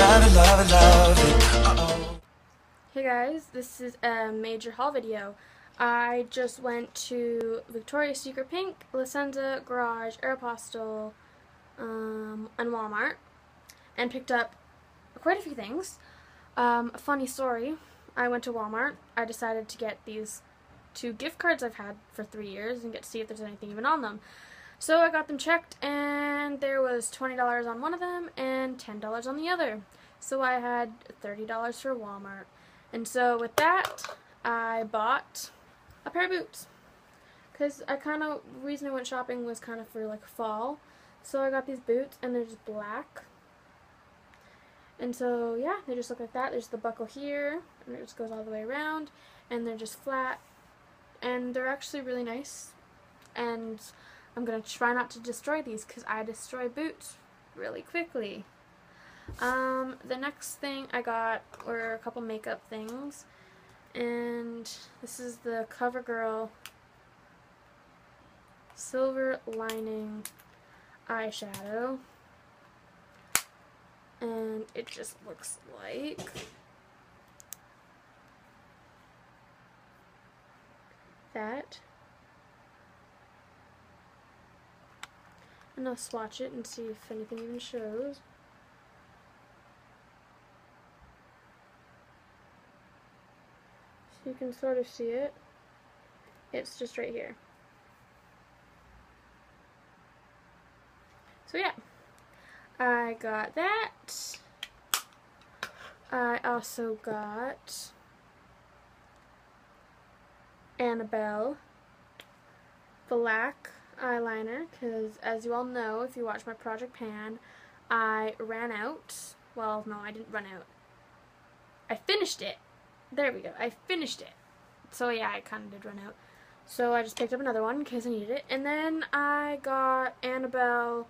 Love it, love it, it. Uh-oh. Hey guys, this is a major haul video. I just went to Victoria's Secret Pink, La Senza, Garage, Aeropostale, um, and Walmart and picked up quite a few things. Um, a funny story, I went to Walmart. I decided to get these two gift cards I've had for three years and get to see if there's anything even on them. So I got them checked and there was $20 on one of them and $10 on the other. So I had $30 for Walmart. And so with that, I bought a pair of boots. Because I kind of, reason I went shopping was kind of for like fall. So I got these boots and they're just black. And so yeah, they just look like that. There's the buckle here and it just goes all the way around. And they're just flat. And they're actually really nice. And I'm going to try not to destroy these because I destroy boots really quickly. Um, the next thing I got were a couple makeup things. And this is the CoverGirl Silver Lining eyeshadow. And it just looks like that. And I'll swatch it and see if anything even shows. So you can sort of see it. It's just right here. So yeah, I got that. I also got Annabelle black eyeliner because as you all know if you watch my Project Pan I ran out. Well no I didn't run out. I finished it. There we go. I finished it. So yeah I kinda did run out. So I just picked up another one because I needed it. And then I got Annabelle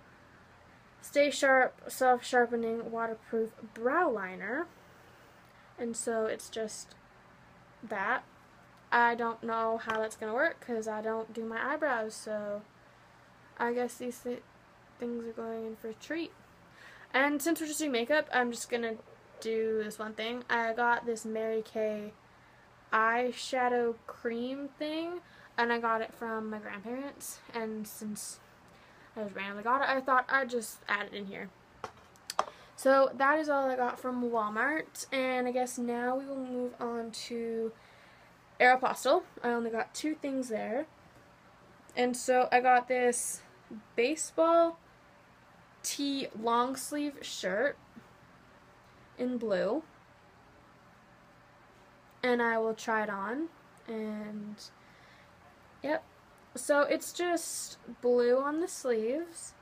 Stay Sharp Self Sharpening Waterproof Brow Liner. And so it's just that. I don't know how that's going to work because I don't do my eyebrows, so I guess these th things are going in for a treat. And since we're just doing makeup, I'm just going to do this one thing. I got this Mary Kay eyeshadow cream thing, and I got it from my grandparents, and since I just randomly got it, I thought I'd just add it in here. So that is all I got from Walmart, and I guess now we will move on to Aeropostale. I only got two things there. And so I got this baseball tee long sleeve shirt in blue. And I will try it on. And yep. So it's just blue on the sleeves.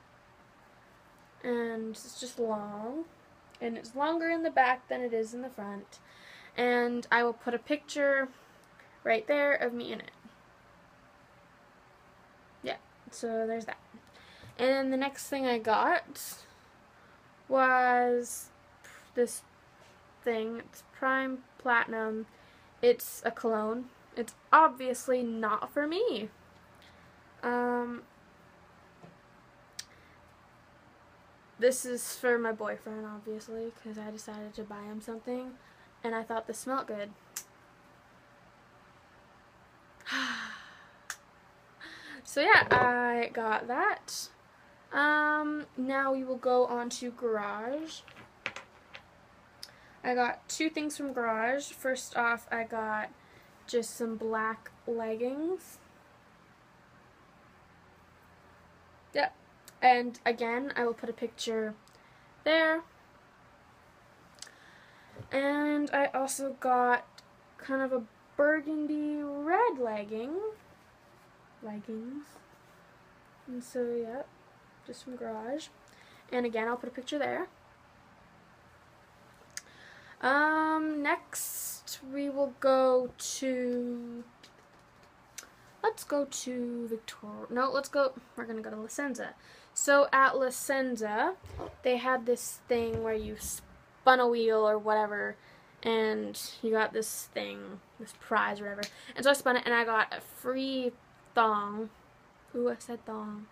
And it's just long. And it's longer in the back than it is in the front. And I will put a picture right there of me in it. So there's that. And then the next thing I got was this thing. It's Prime Platinum. It's a cologne. It's obviously not for me. Um, this is for my boyfriend, obviously, because I decided to buy him something, and I thought this smelled good. So yeah, I got that. Um, now we will go on to Garage. I got two things from Garage. First off, I got just some black leggings. Yep. And again, I will put a picture there. And I also got kind of a burgundy red legging. Leggings. And so, yep, just from Garage. And again, I'll put a picture there. Um, next we will go to, let's go to Victoria, no, let's go, we're going to go to La Senza. So at La Senza, they had this thing where you spun a wheel or whatever, and you got this thing, this prize or whatever. And so I spun it and I got a free thong. Ooh, I said thong.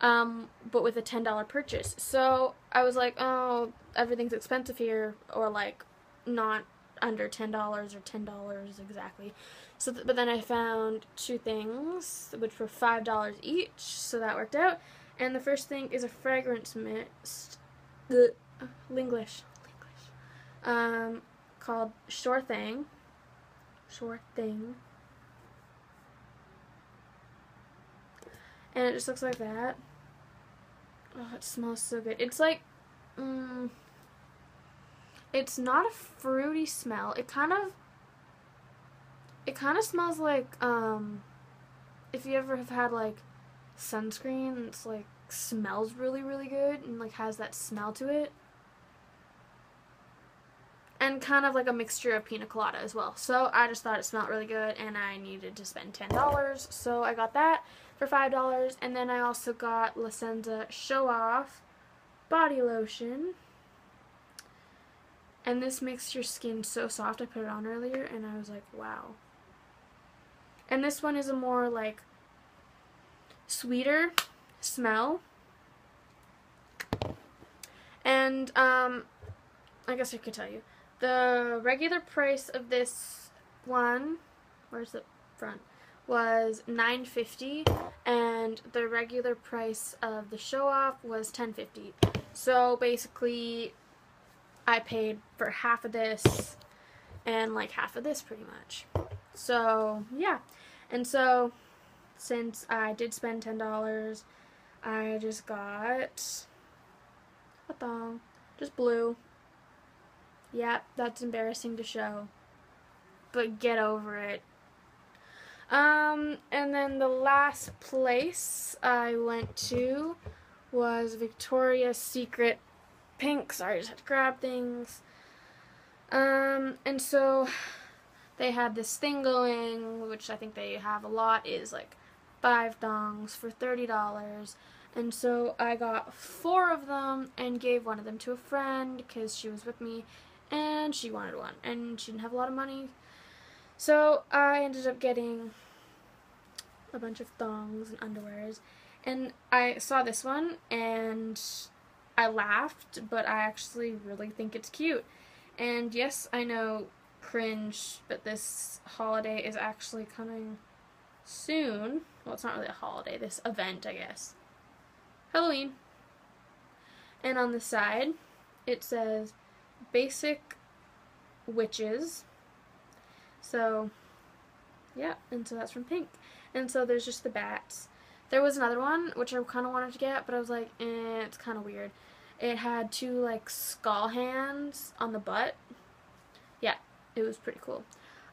um, but with a ten dollar purchase. So I was like, oh, everything's expensive here, or like not under ten dollars or ten dollars exactly. So, th- but then I found two things which were five dollars each, so that worked out. And the first thing is a fragrance mist, the uh, Linglish, Linglish, um, called Sure Thing. Sure Thing. And it just looks like that. Oh, it smells so good. It's like, mm, it's not a fruity smell. It kind of, it kind of smells like, um, if you ever have had like sunscreen, it's like smells really, really good and like has that smell to it. And kind of like a mixture of pina colada as well. So I just thought it smelled really good and I needed to spend $10. So I got that for $5. And then I also got La Senza Show Off Body Lotion. And this makes your skin so soft. I put it on earlier and I was like, wow. And this one is a more like sweeter smell. And um I guess I could tell you. The regular price of this one, where's the front? Was 950 and the regular price of the show off was 1050 so basically I paid for half of this and like half of this pretty much. So yeah. And so since I did spend $10 I just got a thong just blue. Yeah that's embarrassing to show. But get over it um, and then the last place I went to was Victoria's Secret Pink. Sorry, I just had to grab things. Um, and so they had this thing going, which I think they have a lot, is like five dongs for $30. And so I got four of them and gave one of them to a friend because she was with me and she wanted one and she didn't have a lot of money so I ended up getting a bunch of thongs and underwears. And I saw this one and I laughed, but I actually really think it's cute. And yes, I know cringe, but this holiday is actually coming soon. Well, it's not really a holiday, this event, I guess. Halloween. And on the side, it says basic witches so, yeah, and so that's from Pink. And so there's just the bats. There was another one, which I kind of wanted to get, but I was like, eh, it's kind of weird. It had two, like, skull hands on the butt. Yeah, it was pretty cool.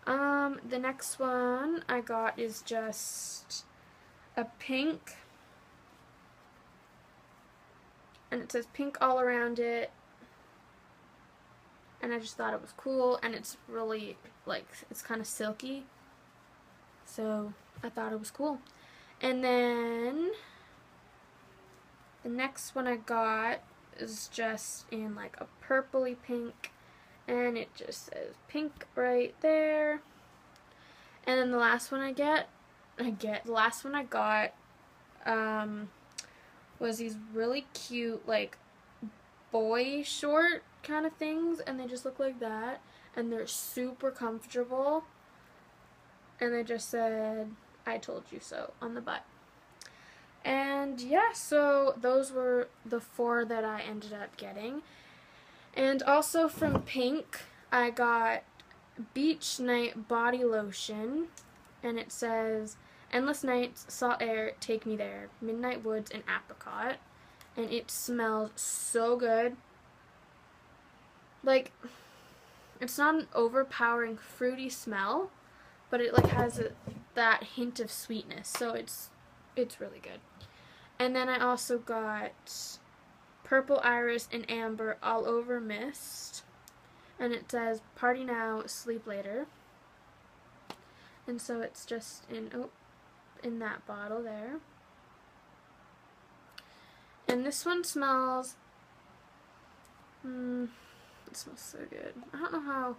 Um, the next one I got is just a pink. And it says pink all around it and I just thought it was cool and it's really like it's kind of silky. So I thought it was cool. And then the next one I got is just in like a purpley pink and it just says pink right there. And then the last one I get I get the last one I got um was these really cute like boy short kind of things and they just look like that and they're super comfortable and they just said I told you so on the butt. And yeah, so those were the four that I ended up getting. And also from Pink, I got Beach Night Body Lotion. And it says, Endless Nights, Salt Air, Take Me There, Midnight Woods, and Apricot. And it smells so good like it's not an overpowering fruity smell, but it like has a, that hint of sweetness. So it's it's really good. And then I also got purple iris and amber all over mist. And it says party now, sleep later. And so it's just in oh in that bottle there. And this one smells hmm it smells so good. I don't know how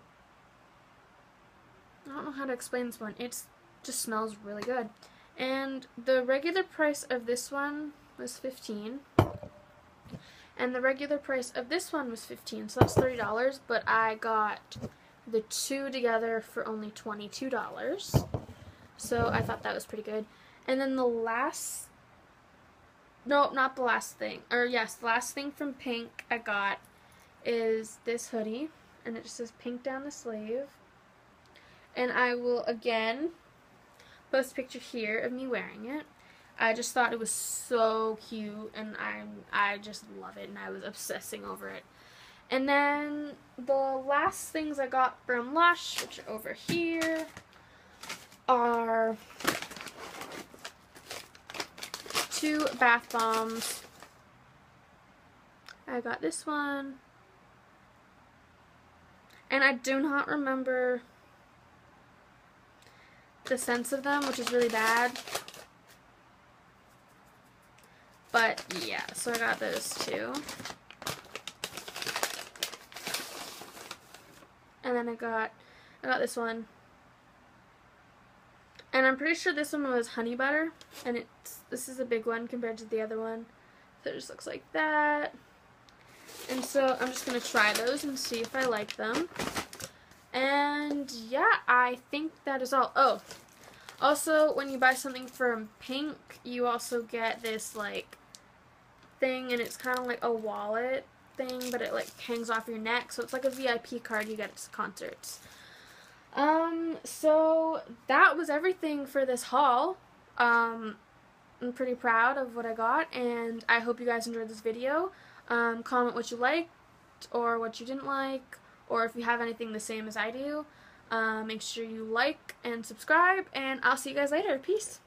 I don't know how to explain this one. It just smells really good. And the regular price of this one was 15 and the regular price of this one was 15 so that's $30 but I got the two together for only $22 so I thought that was pretty good and then the last no not the last thing or yes the last thing from pink I got is this hoodie and it just says pink down the sleeve and I will again post a picture here of me wearing it I just thought it was so cute and I I just love it and I was obsessing over it. And then the last things I got from Lush, which are over here, are two bath bombs. I got this one. And I do not remember the scents of them, which is really bad. But yeah, so I got those two. And then I got I got this one. And I'm pretty sure this one was honey butter. And it's this is a big one compared to the other one. So it just looks like that. And so I'm just going to try those and see if I like them. And yeah, I think that is all. Oh, also when you buy something from Pink, you also get this like thing and it's kind of like a wallet thing but it like hangs off your neck so it's like a VIP card you get at concerts. Um, so that was everything for this haul. Um, I'm pretty proud of what I got and I hope you guys enjoyed this video. Um, comment what you liked or what you didn't like or if you have anything the same as I do. Uh, make sure you like and subscribe and I'll see you guys later. Peace.